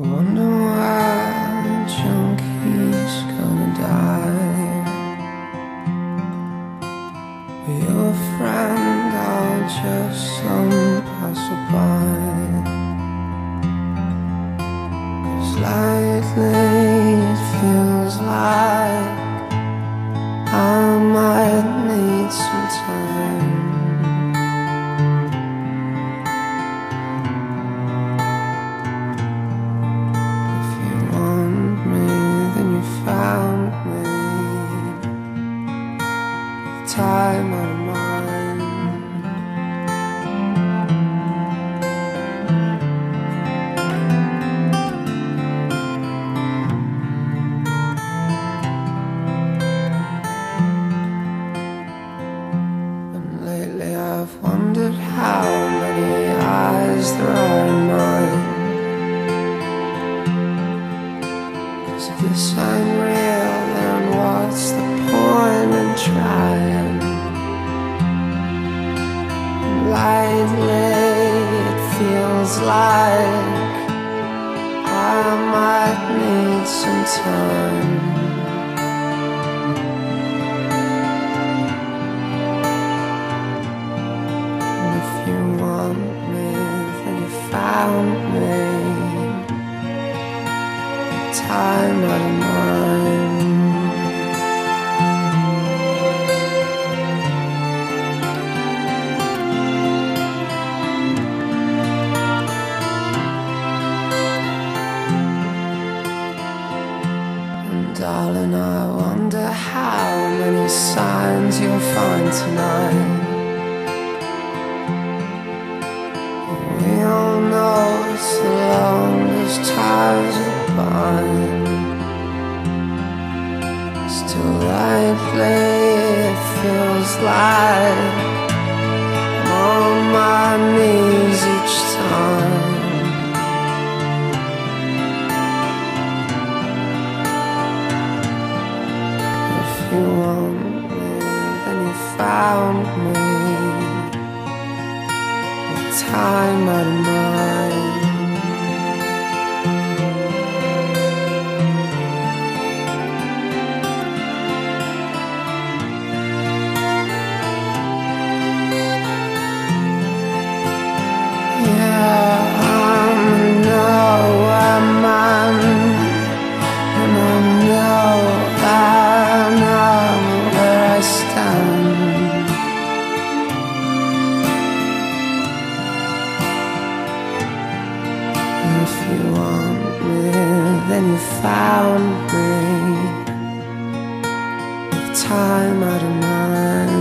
wonder why junkie's gonna die. Were you a friend or just some passerby? Cause Time of mine And lately I've wondered how many eyes there are in mine. Cause if this ain't real, then what's the trying? Lately it feels like I might need some time. If you want me, then you found me. Time out of mind. Darling, I wonder how many signs you'll find tonight. We all know it's the longest ties that bind. Still lately it feels like time If you want me, then you found me. With time out of mind.